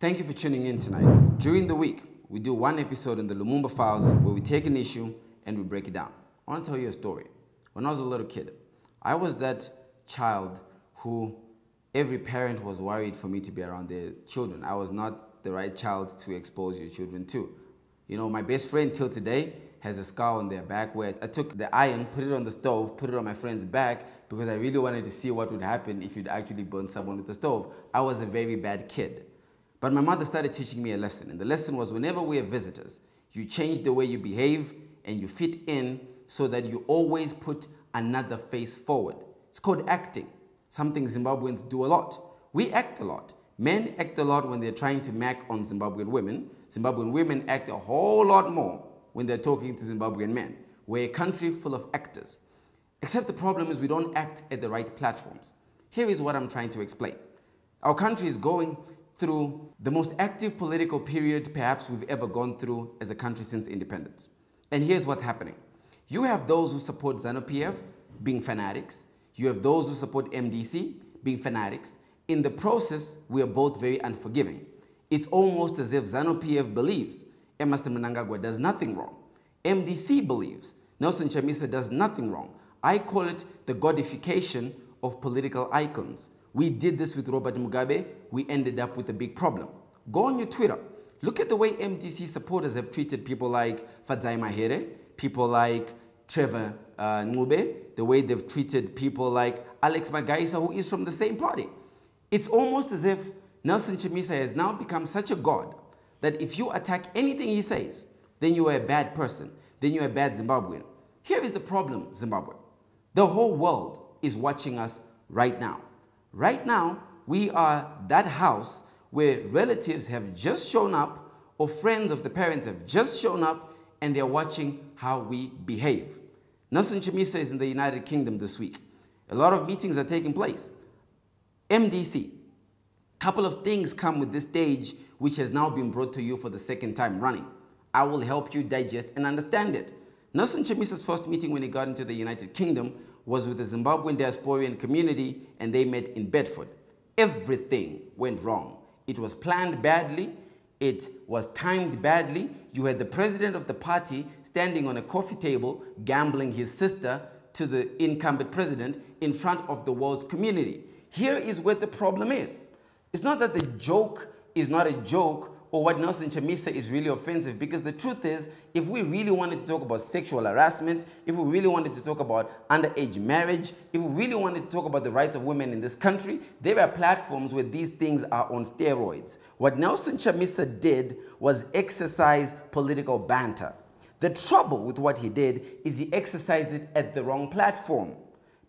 Thank you for tuning in tonight. During the week, we do one episode in the Lumumba Files where we take an issue and we break it down. I want to tell you a story. When I was a little kid, I was that child who every parent was worried for me to be around their children. I was not the right child to expose your children to. You know, my best friend till today has a scar on their back where I took the iron, put it on the stove, put it on my friend's back because I really wanted to see what would happen if you'd actually burn someone with the stove. I was a very bad kid. But my mother started teaching me a lesson, and the lesson was whenever we have visitors, you change the way you behave and you fit in so that you always put another face forward. It's called acting, something Zimbabweans do a lot. We act a lot. Men act a lot when they're trying to mac on Zimbabwean women. Zimbabwean women act a whole lot more when they're talking to Zimbabwean men. We're a country full of actors. Except the problem is we don't act at the right platforms. Here is what I'm trying to explain. Our country is going through the most active political period perhaps we've ever gone through as a country since independence. And here's what's happening. You have those who support ZANU-PF being fanatics. You have those who support MDC being fanatics. In the process, we are both very unforgiving. It's almost as if ZANU-PF believes Emmerson Mnangagwa does nothing wrong. MDC believes Nelson Chamisa does nothing wrong. I call it the godification of political icons. We did this with Robert Mugabe. We ended up with a big problem. Go on your Twitter. Look at the way MDC supporters have treated people like Fadzai Mahere, people like Trevor uh, the way they've treated people like Alex Magaisa, who is from the same party. It's almost as if Nelson Chamisa has now become such a god that if you attack anything he says, then you are a bad person, then you're a bad Zimbabwean. Here is the problem, Zimbabwe. The whole world is watching us right now. Right now, we are that house where relatives have just shown up or friends of the parents have just shown up and they're watching how we behave. Nelson Chamisa is in the United Kingdom this week. A lot of meetings are taking place. MDC, A couple of things come with this stage which has now been brought to you for the second time running. I will help you digest and understand it. Nelson Chamisa's first meeting when he got into the United Kingdom was with the Zimbabwean diasporian community and they met in Bedford. Everything went wrong. It was planned badly. It was timed badly. You had the president of the party standing on a coffee table gambling his sister to the incumbent president in front of the world's community. Here is where the problem is. It's not that the joke is not a joke or what Nelson Chamisa is really offensive because the truth is, if we really wanted to talk about sexual harassment, if we really wanted to talk about underage marriage, if we really wanted to talk about the rights of women in this country, there are platforms where these things are on steroids. What Nelson Chamisa did was exercise political banter. The trouble with what he did is he exercised it at the wrong platform.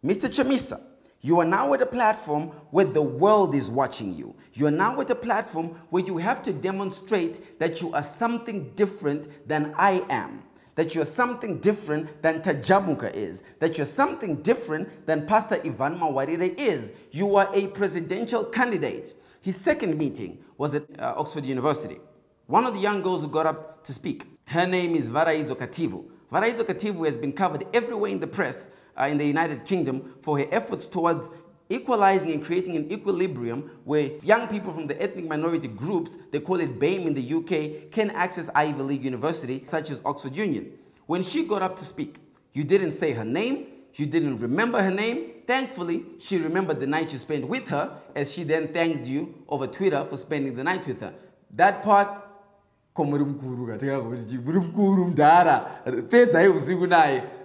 Mr. Chamisa, you are now at a platform where the world is watching you. You are now at a platform where you have to demonstrate that you are something different than I am. That you're something different than Tajamuka is. That you're something different than Pastor Evan Mawarire is. You are a presidential candidate. His second meeting was at uh, Oxford University. One of the young girls who got up to speak, her name is Varaidzo Kativhu. Varaidzo Kativhu has been covered everywhere in the press uh, in the United Kingdom for her efforts towards equalizing and creating an equilibrium where young people from the ethnic minority groups, they call it BAME in the UK, can access Ivy League University, such as Oxford Union. When she got up to speak, you didn't say her name, you didn't remember her name. Thankfully, she remembered the night you spent with her, as she then thanked you over Twitter for spending the night with her. That part,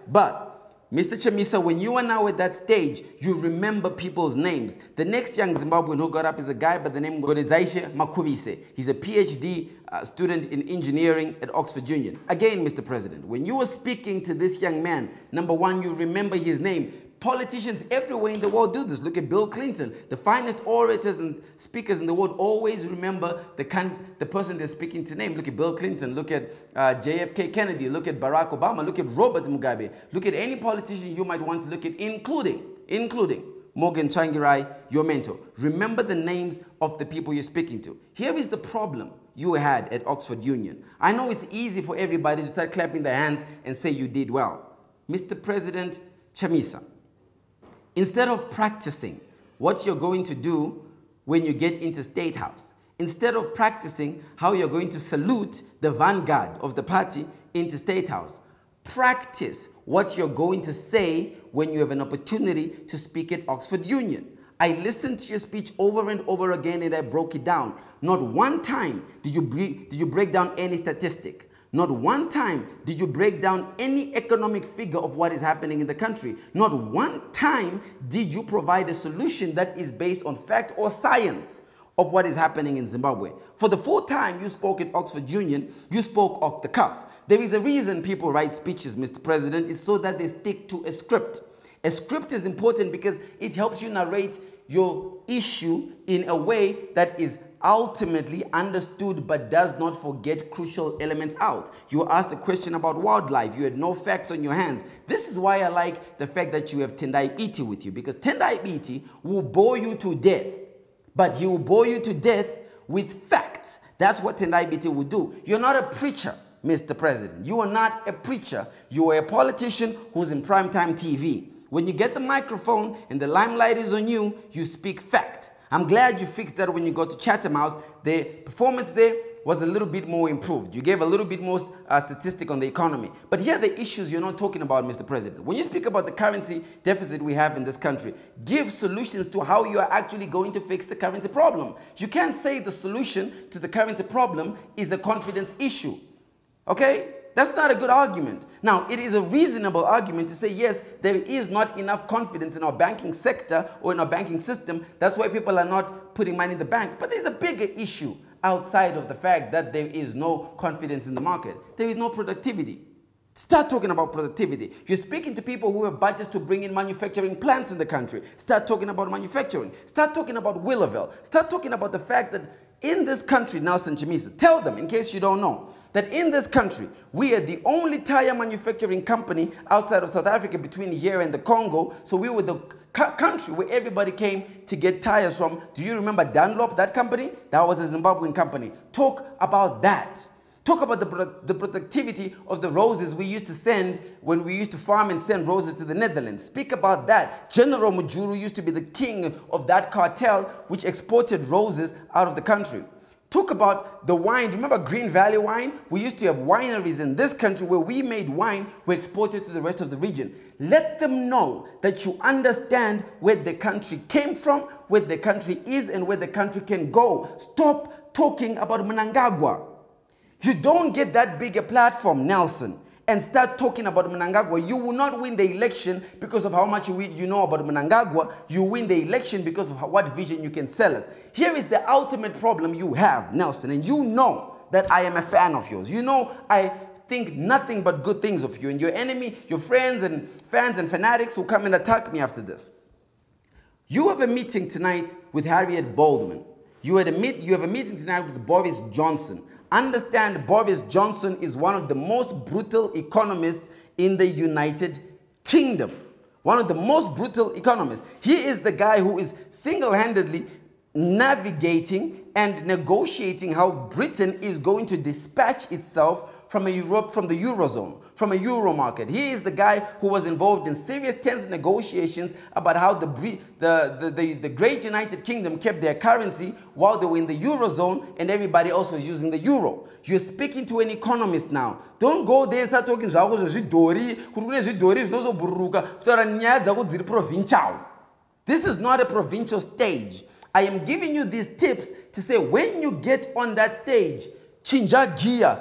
but Mr. Chamisa, when you are now at that stage, you remember people's names. The next young Zimbabwean who got up is a guy by the name of Godezaishe Makuvise. He's a PhD uh, student in engineering at Oxford Union. Again, Mr. President, when you were speaking to this young man, number one, you remember his name. Politicians everywhere in the world do this. Look at Bill Clinton. The finest orators and speakers in the world always remember the, the person they're speaking to name. Look at Bill Clinton. Look at uh, JFK Kennedy. Look at Barack Obama. Look at Robert Mugabe. Look at any politician you might want to look at, including, including Morgan Tsvangirai, your mentor. Remember the names of the people you're speaking to. Here is the problem you had at Oxford Union. I know it's easy for everybody to start clapping their hands and say you did well. Mr. President Chamisa, Instead of practicing what you're going to do when you get into State House, instead of practicing how you're going to salute the vanguard of the party into State House. Practice what you're going to say when you have an opportunity to speak at Oxford Union. I listened to your speech over and over again and I broke it down. Not one time did you, did you break down any statistic. Not one time did you break down any economic figure of what is happening in the country. Not one time did you provide a solution that is based on fact or science of what is happening in Zimbabwe. For the full time you spoke at Oxford Union, you spoke off the cuff. There is a reason people write speeches, Mr. President. It's so that they stick to a script. A script is important because it helps you narrate your issue in a way that is ultimately understood but does not forget crucial elements out. You asked a question about wildlife. You had no facts on your hands. This is why I like the fact that you have Tendai Biti with you because Tendai Biti will bore you to death, but he will bore you to death with facts. That's what Tendai Biti will do. You're not a preacher. Mr. President. You are not a preacher. You are a politician who's in primetime TV. When you get the microphone and the limelight is on you, you speak fact. I'm glad you fixed that when you go to Chatham House. The performance there was a little bit more improved. You gave a little bit more uh, statistic on the economy. But here are the issues you're not talking about, Mr. President. When you speak about the currency deficit we have in this country, give solutions to how you are actually going to fix the currency problem. You can't say the solution to the currency problem is a confidence issue. Okay? That's not a good argument. Now, it is a reasonable argument to say, yes, there is not enough confidence in our banking sector or in our banking system. That's why people are not putting money in the bank. But there's a bigger issue outside of the fact that there is no confidence in the market. There is no productivity. Start talking about productivity. You're speaking to people who have budgets to bring in manufacturing plants in the country. Start talking about manufacturing. Start talking about Willowvale. Start talking about the fact that in this country, Nelson Chamisa, tell them, in case you don't know, that in this country, we are the only tire manufacturing company outside of South Africa between here and the Congo. So we were the country where everybody came to get tires from. Do you remember Dunlop, that company? That was a Zimbabwean company. Talk about that. Talk about the, the productivity of the roses we used to send when we used to farm and send roses to the Netherlands. Speak about that. General Mujuru used to be the king of that cartel which exported roses out of the country. Talk about the wine. Remember Green Valley wine? We used to have wineries in this country where we made wine, we exported to the rest of the region. Let them know that you understand where the country came from, where the country is, and where the country can go. Stop talking about Mnangagwa. You don't get that big a platform, Nelson and start talking about Mnangagwa, you will not win the election because of how much you, know about Mnangagwa. You win the election because of what vision you can sell us. Here is the ultimate problem you have, Nelson, and you know that I am a fan of yours. You know I think nothing but good things of you and your enemy, your friends and fans and fanatics who come and attack me after this. You have a meeting tonight with Harriet Baldwin. You, had a meet, you have a meeting tonight with Boris Johnson. Understand Boris Johnson is one of the most brutal economists in the United Kingdom. One of the most brutal economists. He is the guy who is single handedly navigating and negotiating how Britain is going to dispatch itself from, a Europe, from the Eurozone from a euro market. He is the guy who was involved in serious tense negotiations about how the, the, the, the, the great United Kingdom kept their currency while they were in the eurozone and everybody else was using the euro. You're speaking to an economist now. Don't go there and start talking provincial. This is not a provincial stage. I am giving you these tips to say when you get on that stage, chinja gear,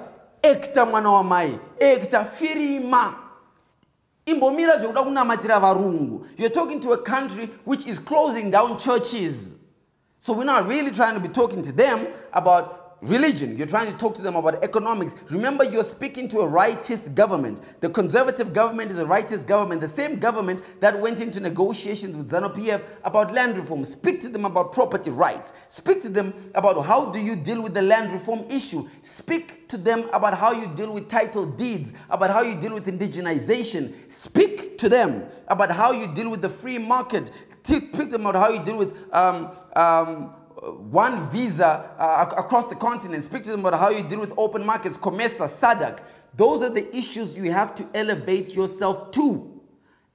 ekta mwana wamai ekta firima. Imbomira zvekuda kunamatira varungu. You're talking to a country which is closing down churches. So we're not really trying to be talking to them about religion. You're trying to talk to them about economics. Remember, you're speaking to a rightist government. The conservative government is a rightist government, the same government that went into negotiations with ZANU-PF about land reform. Speak to them about property rights. Speak to them about how do you deal with the land reform issue. Speak to them about how you deal with title deeds, about how you deal with indigenization. Speak to them about how you deal with the free market. Speak to them about how you deal with um, um, one visa uh, across the continent. Speak to them about how you deal with open markets, COMESA, SADC. Those are the issues you have to elevate yourself to.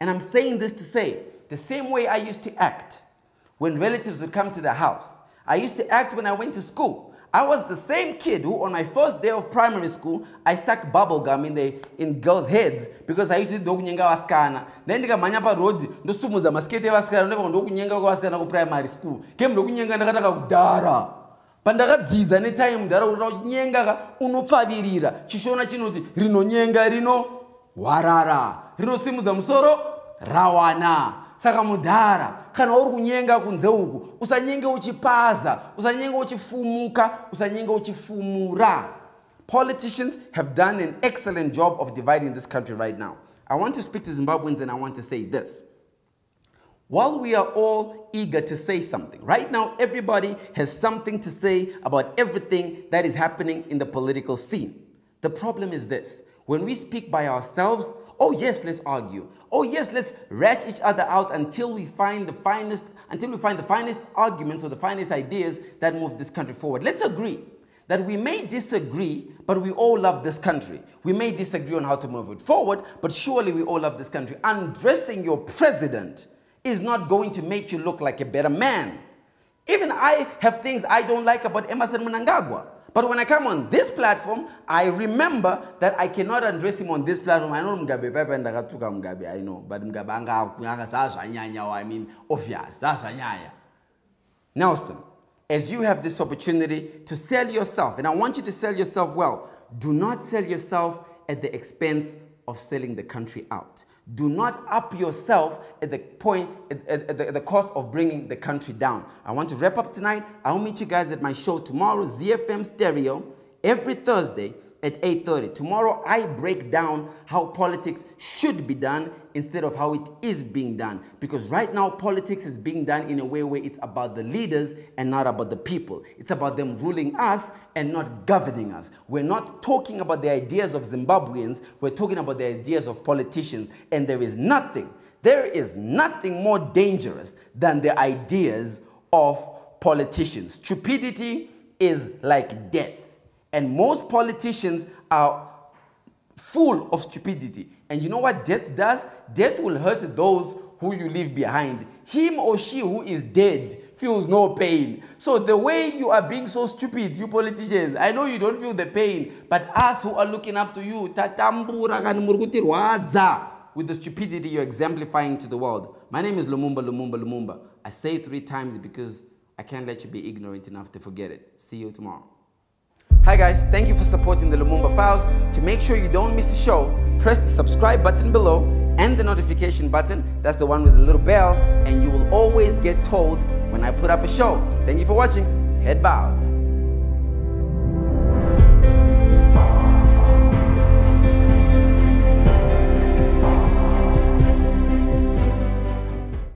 And I'm saying this to say, the same way I used to act when relatives would come to the house. I used to act when I went to school. I was the same kid who, on my first day of primary school, I stuck bubble gum in the in girls' heads because I used to do kunyenga vasikana. Then ndikamhanya parodi ndosumudza masiketi evasikana ndobva ndokunyenga kwavasikana kuprimary school. Kemu ndokunyenga ndakataka kudhara. pandakadzidza netime mundaraunda kunyenga unopfavirira chishona chinoti rinonyenga rino hwarara rinosimudza musoro rawana saka mudhara kana uri kunyenga kunze uku usanyenge uchipaza usanyenge uchifumuka usanyenge uchifumura. Politicians have done an excellent job of dividing this country right now. I want to speak to zimbabweans and i want to say this. While we are all eager to say something, right now everybody has something to say about everything that is happening in the political scene. The problem is this. When we speak by ourselves, oh yes, let's argue. Oh yes, let's ratch each other out until we find the finest, until we find the finest arguments or the finest ideas that move this country forward. Let's agree that we may disagree, but we all love this country. We may disagree on how to move it forward, but surely we all love this country. Undressing your president is not going to make you look like a better man. Even I have things I don't like about Emmerson Mnangagwa. But when I come on this platform, I remember that I cannot address him on this platform. I know Mugabe Pepe and Dagatuka Mugabe, I know. But Mugabe Anga I mean, obvious, Nelson, as you have this opportunity to sell yourself, and I want you to sell yourself well, do not sell yourself at the expense of selling the country out. Do not up yourself at the point, at, at, the, at, the, cost of bringing the country down. I want to wrap up tonight. I'll meet you guys at my show tomorrow, ZFM Stereo, every Thursday at 8.30. Tomorrow, I break down how politics should be done instead of how it is being done. Because right now, politics is being done in a way where it's about the leaders and not about the people. It's about them ruling us and not governing us. We're not talking about the ideas of Zimbabweans. We're talking about the ideas of politicians. And there is nothing, there is nothing more dangerous than the ideas of politicians. Stupidity is like death. And most politicians are full of stupidity. And you know what death does? Death will hurt those who you leave behind. Him or she who is dead feels no pain. So the way you are being so stupid, you politicians, I know you don't feel the pain, but us who are looking up to you, with the stupidity you're exemplifying to the world. My name is Lumumba, Lumumba, Lumumba. I say it three times because I can't let you be ignorant enough to forget it. See you tomorrow. Guys, thank you for supporting the Lumumba Files. To make sure you don't miss a show, press the subscribe button below and the notification button, that's the one with the little bell, and you will always get told when I put up a show. Thank you for watching. Head bowed.